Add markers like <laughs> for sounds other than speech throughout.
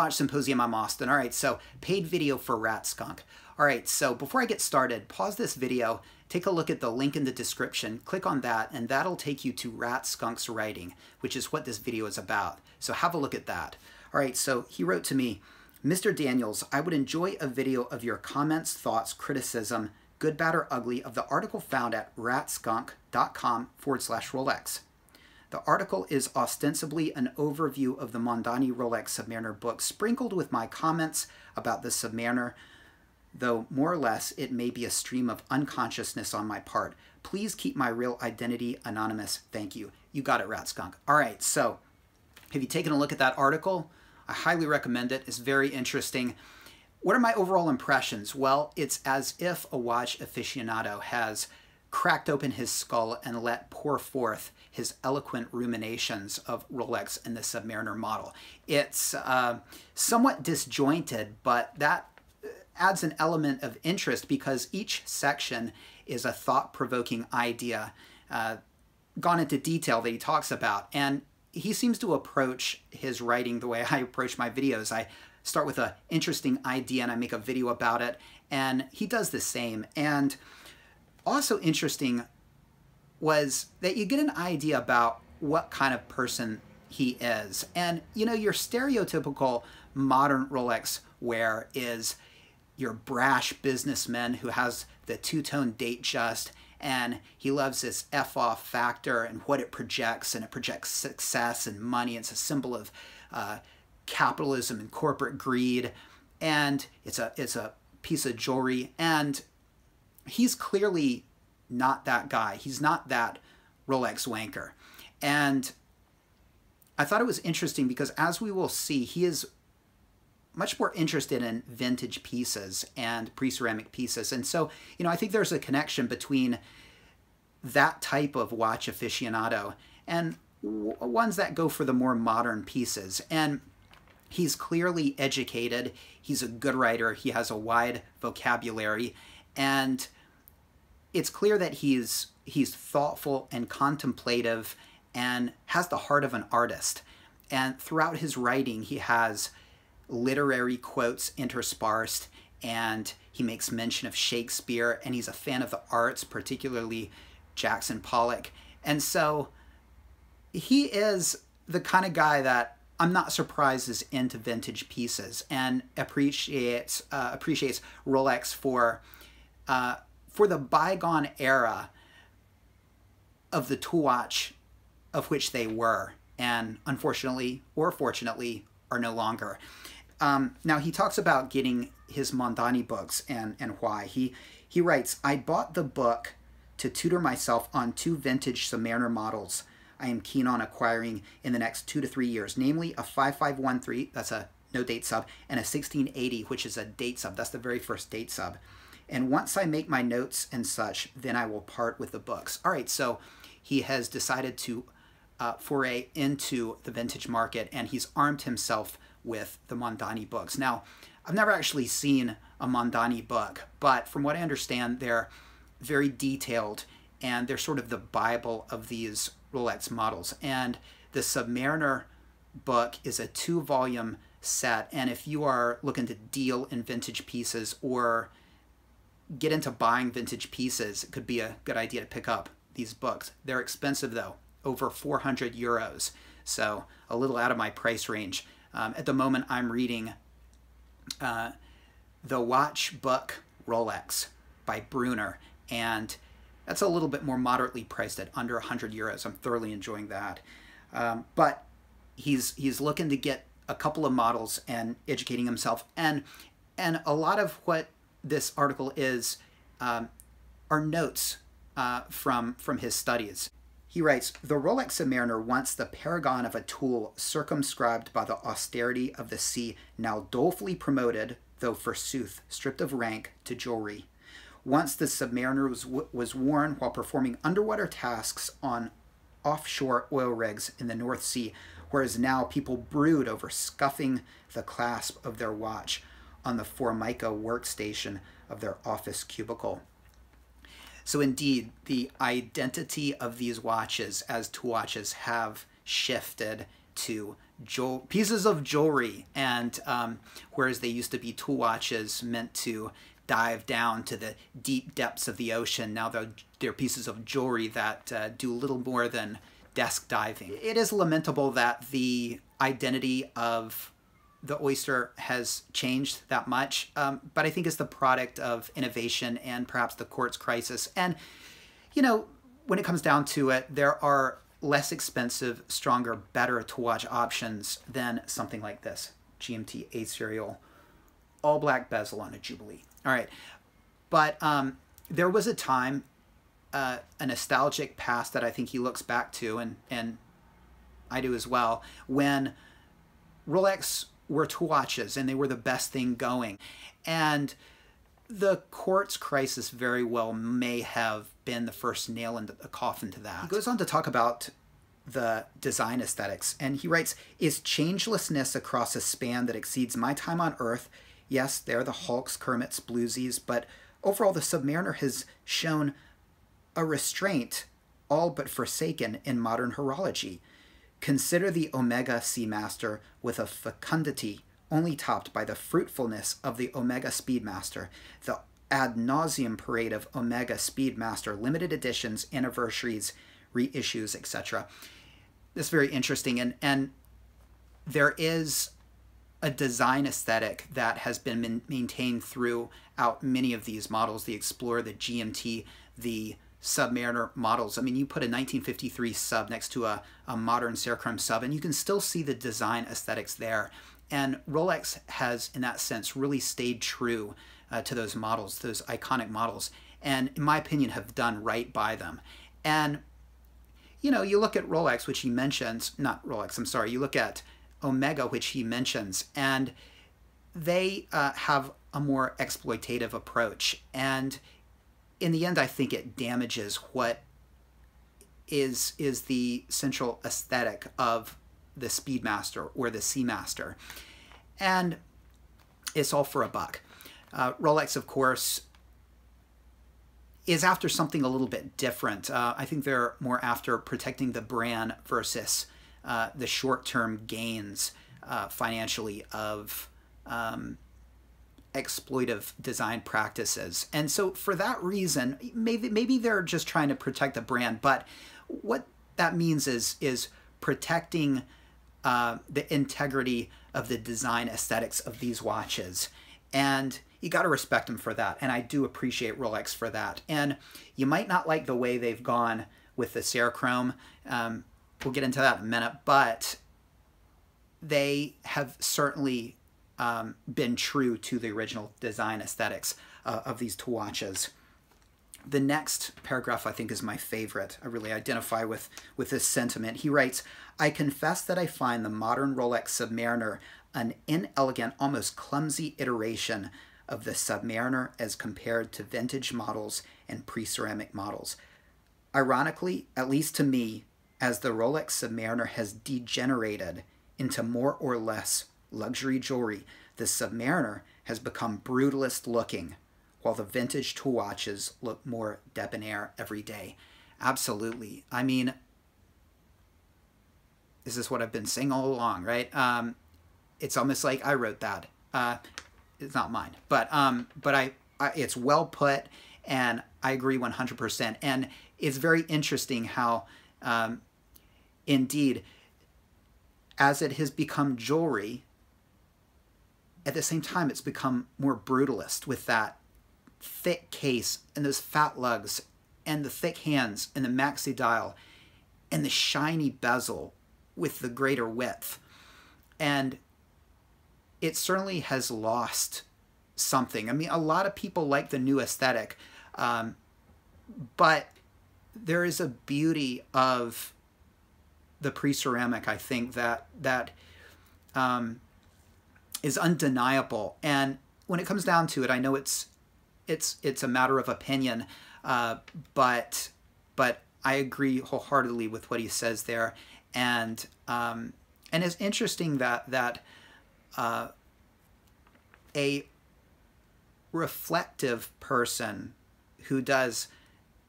Watch Symposium. I'm Austin. All right, so paid video for Ratskunk. All right, so before I get started, pause this video, take a look at the link in the description, click on that, and that'll take you to Ratskunk's writing, which is what this video is about. So have a look at that. All right, so he wrote to me, Mr. Daniels, I would enjoy a video of your comments, thoughts, criticism, good, bad, or ugly, of the article found at ratskunk.com forward slash Rolex. The article is ostensibly an overview of the Mondani Rolex Submariner book, sprinkled with my comments about the Submariner, though more or less it may be a stream of unconsciousness on my part. Please keep my real identity anonymous. Thank you. You got it, Ratskunk. All right, so have you taken a look at that article? I highly recommend it. It's very interesting. What are my overall impressions? Well, it's as if a watch aficionado has cracked open his skull and let pour forth his eloquent ruminations of Rolex and the Submariner model. It's uh, somewhat disjointed, but that adds an element of interest because each section is a thought-provoking idea uh, gone into detail that he talks about. And he seems to approach his writing the way <laughs> I approach my videos. I start with an interesting idea and I make a video about it, and he does the same. And also interesting was that you get an idea about what kind of person he is. And you know, your stereotypical modern Rolex wear is your brash businessman who has the two-tone Datejust and he loves this F-off factor and what it projects, and it projects success and money. It's a symbol of uh, capitalism and corporate greed, and it's a it's a piece of jewelry. And he's clearly not that guy. He's not that Rolex wanker. And I thought it was interesting because as we will see, he is much more interested in vintage pieces and pre-ceramic pieces. And so, you know, I think there's a connection between that type of watch aficionado and ones that go for the more modern pieces. And he's clearly educated. He's a good writer. He has a wide vocabulary. And it's clear that he's he's thoughtful and contemplative and has the heart of an artist. And throughout his writing, he has literary quotes interspersed and he makes mention of Shakespeare and he's a fan of the arts, particularly Jackson Pollock. And so he is the kind of guy that I'm not surprised is into vintage pieces and appreciates uh, appreciates Rolex for uh, for the bygone era of the tool watch of which they were, and unfortunately or fortunately are no longer. Um, now he talks about getting his Mondani books and and why he he writes, "I bought the book to tutor myself on two vintage Submariner models." I am keen on acquiring in the next two to three years, namely a 5513, that's a no date sub, and a 1680, which is a date sub. That's the very first date sub. And once I make my notes and such, then I will part with the books. All right, so he has decided to uh, foray into the vintage market and he's armed himself with the Mondani books. Now, I've never actually seen a Mondani book, but from what I understand, they're very detailed and they're sort of the Bible of these Rolex models. And the Submariner book is a two volume set. And if you are looking to deal in vintage pieces or get into buying vintage pieces, it could be a good idea to pick up these books. They're expensive though, over 400 euros. So a little out of my price range. Um, at the moment, I'm reading uh, The Watch Book Rolex by Brunner, and that's a little bit more moderately priced at under 100 euros. I'm thoroughly enjoying that. Um, but he's he's looking to get a couple of models and educating himself, and and a lot of what this article is um, are notes uh, from from his studies. He writes, The Rolex Submariner, once the paragon of a tool circumscribed by the austerity of the sea, now dolefully promoted, though forsooth stripped of rank, to jewelry. Once the Submariner was, was worn while performing underwater tasks on offshore oil rigs in the North Sea, whereas now people brood over scuffing the clasp of their watch on the Formica workstation of their office cubicle. So indeed, the identity of these watches as tool watches have shifted to pieces of jewelry, and um, whereas they used to be tool watches meant to dive down to the deep depths of the ocean, now they're, they're pieces of jewelry that uh, do little more than desk diving. It is lamentable that the identity of the oyster has changed that much, um, but I think it's the product of innovation and perhaps the quartz crisis. And, you know, when it comes down to it, there are less expensive, stronger, better to watch options than something like this GMT A serial, all black bezel on a Jubilee. All right. But um, there was a time, uh, a nostalgic past that I think he looks back to, and, and I do as well, when Rolex were to watches and they were the best thing going. And the quartz crisis very well may have been the first nail in the coffin to that. He goes on to talk about the design aesthetics, and he writes, Is changelessness across a span that exceeds my time on Earth? Yes, they're the Hulks, Kermits, Bluesies, but overall the Submariner has shown a restraint, all but forsaken, in modern horology. Consider the Omega Seamaster with a fecundity only topped by the fruitfulness of the Omega Speedmaster, the ad nauseum parade of Omega Speedmaster limited editions, anniversaries, reissues, etc. It's very interesting, and and there is a design aesthetic that has been maintained throughout many of these models: the Explorer, the GMT, the Submariner models. I mean, you put a 1953 sub next to a, a modern Cerachrome sub, and you can still see the design aesthetics there. And Rolex has, in that sense, really stayed true uh, to those models, those iconic models, and in my opinion, have done right by them. And, you know, you look at Rolex, which he mentions, not Rolex, I'm sorry, you look at Omega, which he mentions, and they uh, have a more exploitative approach. And in the end, I think it damages what is is the central aesthetic of the Speedmaster or the Seamaster, and it's all for a buck. Uh, Rolex, of course, is after something a little bit different. Uh, I think they're more after protecting the brand versus uh, the short-term gains uh, financially of um, exploitive design practices. And so for that reason, maybe maybe they're just trying to protect the brand, but what that means is is protecting uh, the integrity of the design aesthetics of these watches. And you got to respect them for that. And I do appreciate Rolex for that. And you might not like the way they've gone with the Cerachrome. Um, we'll get into that in a minute. But they have certainly um, been true to the original design aesthetics uh, of these two watches. The next paragraph I think is my favorite. I really identify with, with this sentiment. He writes, I confess that I find the modern Rolex Submariner an inelegant, almost clumsy iteration of the Submariner as compared to vintage models and pre-ceramic models. Ironically, at least to me, as the Rolex Submariner has degenerated into more or less luxury jewelry, the Submariner has become brutalist looking, while the vintage tool watches look more debonair every day. Absolutely. I mean, this is what I've been saying all along, right? Um, it's almost like I wrote that. Uh, it's not mine, but um, but I, I, it's well put, and I agree 100%. And it's very interesting how, um, indeed, as it has become jewelry, at the same time, it's become more brutalist with that thick case and those fat lugs and the thick hands and the maxi dial and the shiny bezel with the greater width. And it certainly has lost something. I mean, a lot of people like the new aesthetic, um, but there is a beauty of the pre-ceramic, I think, that that um, is undeniable. And when it comes down to it, I know it's it's it's a matter of opinion, uh, but but I agree wholeheartedly with what he says there, and um, and it's interesting that that uh, a reflective person who does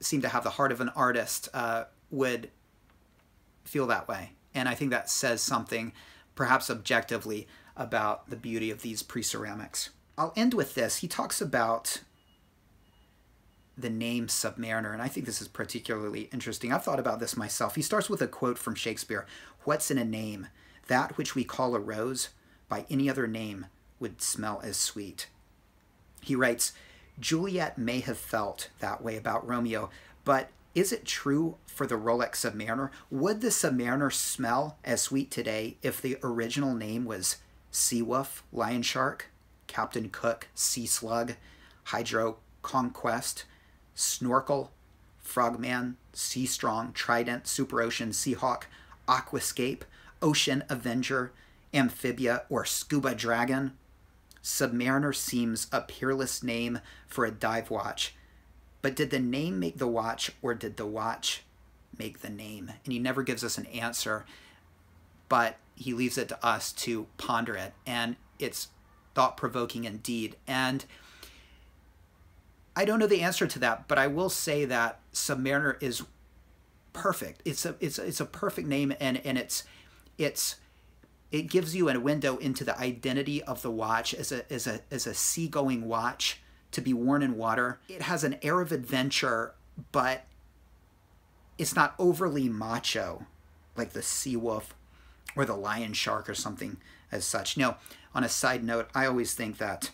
seem to have the heart of an artist uh, would feel that way. And I think that says something, perhaps objectively, about the beauty of these pre-ceramics. I'll end with this. He talks about the name Submariner, and I think this is particularly interesting. I've thought about this myself. He starts with a quote from Shakespeare What's in a name? That which we call a rose, by any other name, would smell as sweet. He writes, Juliet may have felt that way about Romeo, but is it true for the Rolex Submariner? Would the Submariner smell as sweet today if the original name was Seawolf, Lion Shark, Captain Cook, Sea Slug, Hydro Conquest, Snorkel, Frogman, Sea Strong, Trident, Super Ocean, Seahawk, Aquascape, Ocean Avenger, Amphibia, or Scuba Dragon? Submariner seems a peerless name for a dive watch. But did the name make the watch, or did the watch make the name? And he never gives us an answer, but he leaves it to us to ponder it. And it's thought provoking indeed. And I don't know the answer to that, but I will say that Submariner is perfect. It's a it's it's a perfect name, and and it's it's it gives you a window into the identity of the watch as a as a as a seagoing watch to be worn in water. It has an air of adventure, but it's not overly macho like the sea wolf or the lion shark or something as such. Now, on a side note, I always think that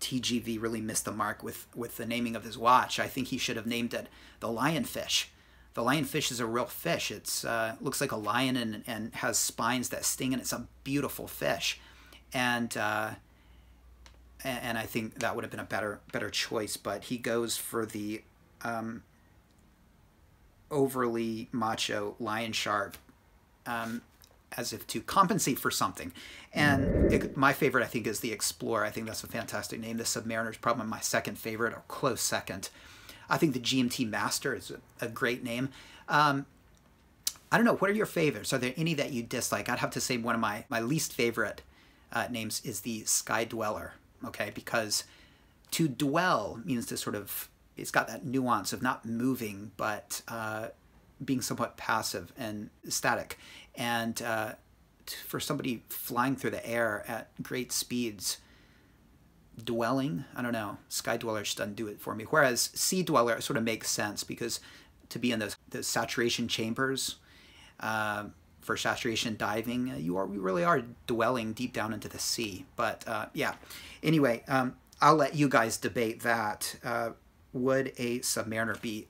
TGV really missed the mark with, with the naming of his watch. I think he should have named it the lionfish. The lionfish is a real fish. It uh, looks like a lion and, and has spines that sting, and it's a beautiful fish. And uh, and I think that would have been a better better choice. But he goes for the um, overly macho lion shark. Um, as if to compensate for something. And it, my favorite, I think, is the Explorer. I think that's a fantastic name. The Submariner is probably my second favorite, or close second. I think the GMT Master is a, a great name. Um, I don't know. What are your favorites? Are there any that you dislike? I'd have to say one of my, my least favorite uh, names is the Sky Dweller, okay? Because to dwell means to sort of, it's got that nuance of not moving, but uh, being somewhat passive and static. And uh, for somebody flying through the air at great speeds, dwelling, I don't know, sky dweller just doesn't do it for me. Whereas sea dweller sort of makes sense because to be in those, the saturation chambers uh, for saturation diving, uh, you are you really are dwelling deep down into the sea. But uh, yeah, anyway, um, I'll let you guys debate that. Uh, would a submariner be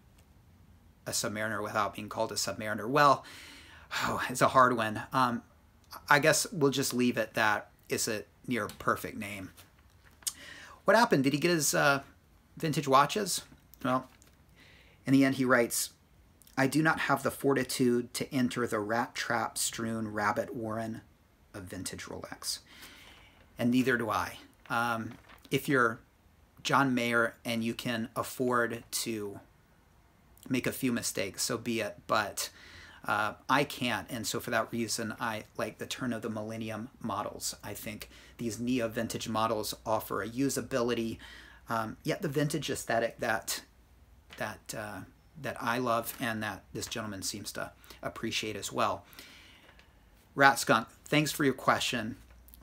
a submariner without being called a submariner? Well, oh, it's a hard one. Um, I guess we'll just leave it that it's a near perfect name. What happened? Did he get his uh, vintage watches? Well, in the end, he writes, I do not have the fortitude to enter the rat trap strewn rabbit warren of vintage Rolex. And neither do I. Um, if you're John Mayer and you can afford to make a few mistakes, so be it. But uh, I can't, and so for that reason, I like the turn of the millennium models. I think these neo vintage models offer a usability, um, yet the vintage aesthetic that that uh, that I love and that this gentleman seems to appreciate as well. Ratskunk, thanks for your question.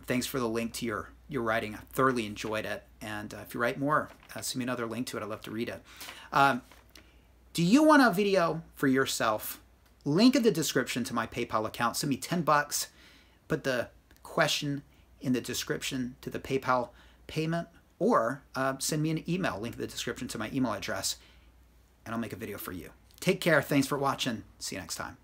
Thanks for the link to your your writing. I thoroughly enjoyed it, and uh, if you write more, uh, send me another link to it. I'd love to read it. Um, do you want a video for yourself? Link in the description to my PayPal account. Send me 10 bucks. Put the question in the description to the PayPal payment or uh, send me an email. Link in the description to my email address and I'll make a video for you. Take care. Thanks for watching. See you next time.